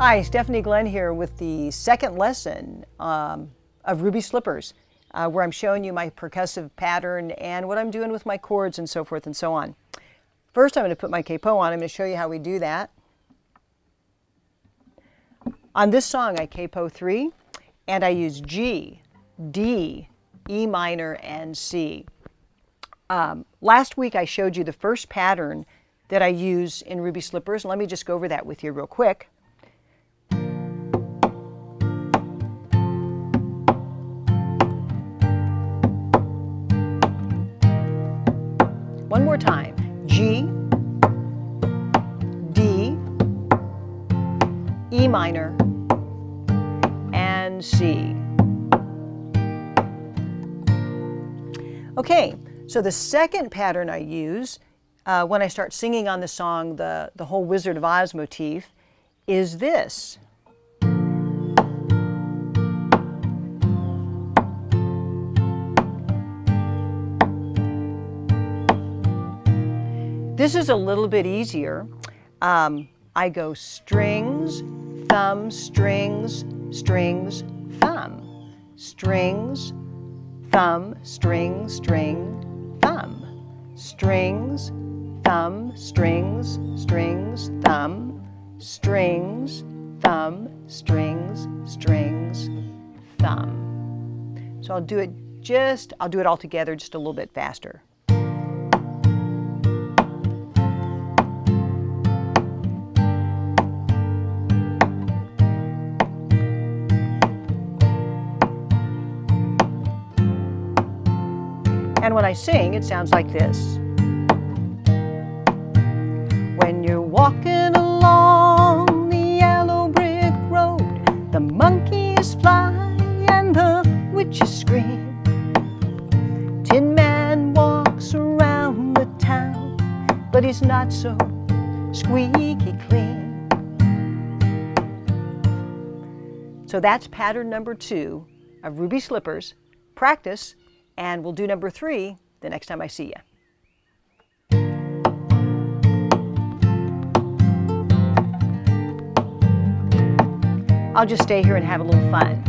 Hi, Stephanie Glenn here with the second lesson um, of Ruby Slippers, uh, where I'm showing you my percussive pattern and what I'm doing with my chords and so forth and so on. First, I'm going to put my capo on. I'm going to show you how we do that. On this song, I capo 3, and I use G, D, E minor, and C. Um, last week, I showed you the first pattern that I use in Ruby Slippers. Let me just go over that with you real quick. One more time. G, D, E minor, and C. Okay, so the second pattern I use uh, when I start singing on the song, the, the whole Wizard of Oz motif, is this. This is a little bit easier. Um, I go strings, thumb, strings, strings, thumb, strings, thumb, string, string, thumb, strings, thumb, strings, strings, thumb, strings, thumb, strings, strings, thumb. So I'll do it just, I'll do it all together just a little bit faster. And when I sing, it sounds like this. When you're walking along the yellow brick road, the monkeys fly and the witches scream. Tin Man walks around the town, but he's not so squeaky clean. So that's pattern number two of Ruby Slippers. Practice and we'll do number three the next time I see you. I'll just stay here and have a little fun.